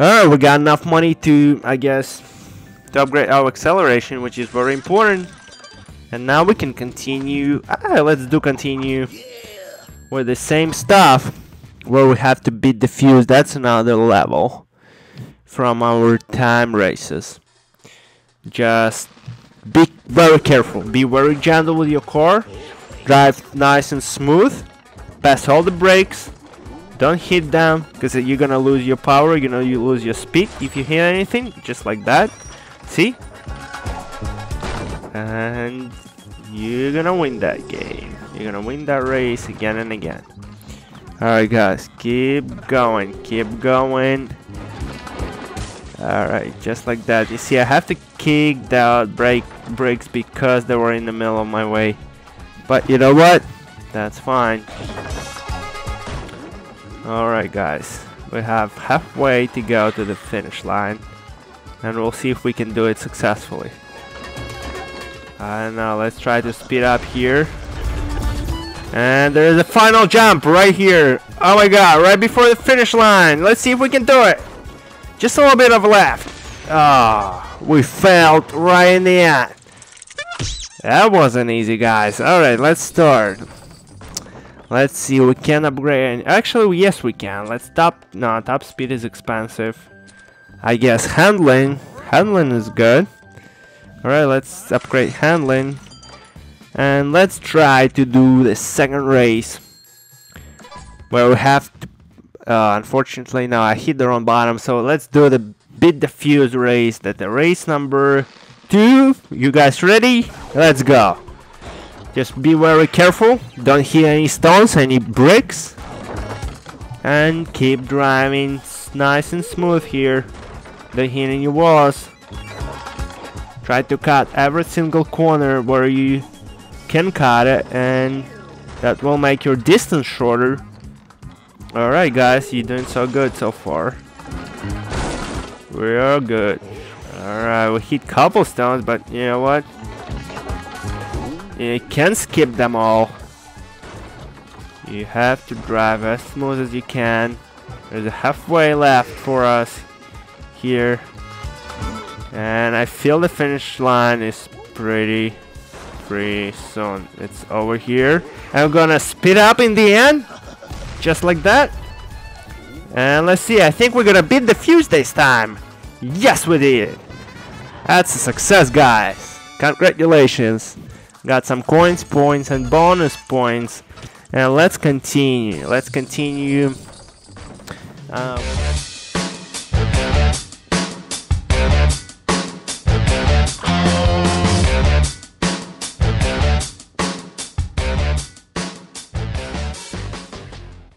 Alright, we got enough money to, I guess, to upgrade our acceleration, which is very important. And now we can continue. Let's do continue with the same stuff where we have to beat the fuse. That's another level from our time races. Just be very careful. Be very gentle with your car. Drive nice and smooth. Pass all the brakes. Don't hit them because you're gonna lose your power. You know you lose your speed if you hit anything, just like that. See? And you're gonna win that game. You're gonna win that race again and again. Alright guys, keep going, keep going. Alright, just like that. You see, I have to kick the brake brakes because they were in the middle of my way. But you know what? That's fine. Alright guys, we have halfway to go to the finish line. And we'll see if we can do it successfully. And now let's try to speed up here. And there's a final jump right here. Oh my god, right before the finish line. Let's see if we can do it. Just a little bit of left. Ah, oh, we failed right in the end. That wasn't easy, guys. Alright, let's start. Let's see, we can upgrade. Actually, yes, we can. Let's top. No, top speed is expensive. I guess handling. Handling is good. Alright, let's upgrade handling. And let's try to do the second race. Where we have to... Uh, unfortunately, now I hit the wrong bottom. So let's do the Bit the fuse race. That the race number two. You guys ready? Let's go. Just be very careful. Don't hit any stones, any bricks. And keep driving nice and smooth here. Don't hit any walls. Try to cut every single corner where you can cut it and that will make your distance shorter. Alright guys, you're doing so good so far. We are good. Alright, we hit cobblestones, but you know what? You can't skip them all. You have to drive as smooth as you can. There's a halfway left for us here. And I feel the finish line is pretty pretty soon. It's over here. I'm gonna speed up in the end. Just like that. And let's see, I think we're gonna beat the fuse this time. Yes, we did. That's a success, guys. Congratulations. Got some coins, points, and bonus points. And let's continue. Let's continue. Um,